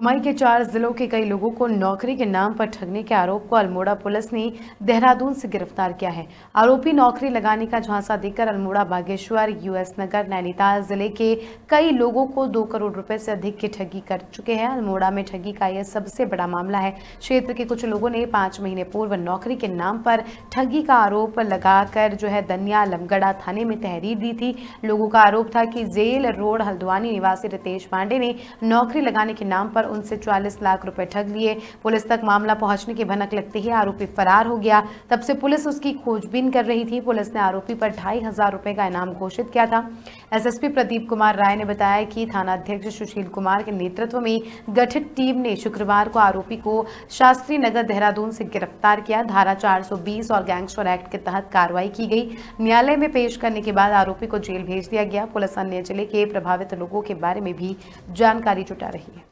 कुमाई के चार जिलों के कई लोगों को नौकरी के नाम पर ठगने के आरोप को अल्मोड़ा पुलिस ने देहरादून से गिरफ़्तार किया है। आरोपी नौकरी लगाने का झांसा देकर अल्मोड़ा बागेश्वर, यूएस नगर, नैनीताल ज़िले के कई लोगों को दो करोड़ रुपए से अधिक की ठगी कर चुके हैं। अल्मोड़ा में ठगी का यह सबसे बड़ा मामला है। क्षेत्र के कुछ लोगों ने पाँच महीने पूर्व नौकरी के नाम पर ठगी का आरोप लगाकर जो है दनिया लमगड़ा थाने में तहरीर दी थी। लोगों का आरोप था कि जेल, रोड, हल्द्वानी निवासी रितेश पांडे ने नौकरी लगाने के नाम पर उनसे 40 लाख रुपए ठग लिए। पुलिस तक मामला पहुँचने की भनक लगते ही आरोपी फरार हो गया। तब से पुलिस उसकी खोजबीन कर रही थी। पुलिस ने आरोपी पर ढाई हज़ार रुपए का इनाम घोषित किया था। एसएसपी प्रदीप कुमार राय ने बताया कि थाना अध्यक्ष सुशील कुमार के नेतृत्व में गठित टीम ने शुक्रवार को आरोपी को शास्त्री नगर देहरादून से गिरफ़्तार किया। धारा 420 और गैंगस्टर एक्ट के तहत कार्रवाई की गई। न्यायालय में पेश करने के बाद आरोपी को जेल भेज दिया गया। पुलिस अन्य ज़िले के प्रभावित लोगों के बारे में भी जानकारी जुटा रही है।